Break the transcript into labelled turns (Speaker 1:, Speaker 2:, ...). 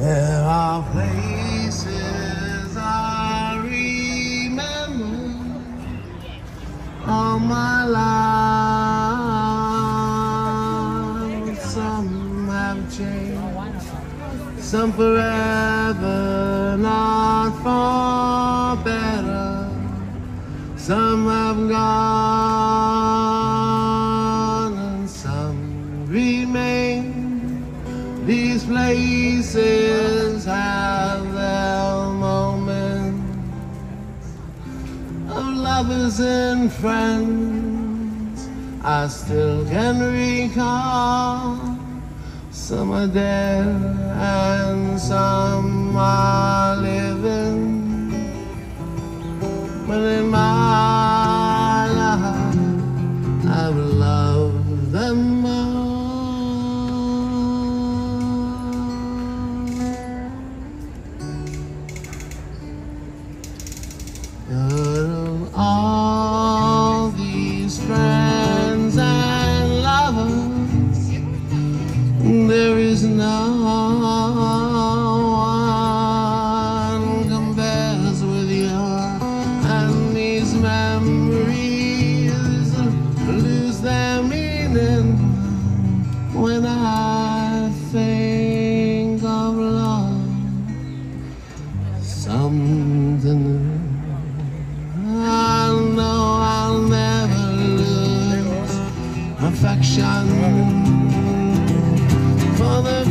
Speaker 1: There are places I remember all my life. Some have changed, some forever, not for better. Some have gone and some remain. These places lovers and friends I still can recall Some are dead and some are living But in my life I've loved them all. is no one compares with you and these memories lose their meaning when I think of love. Something I know I'll never lose. Affection for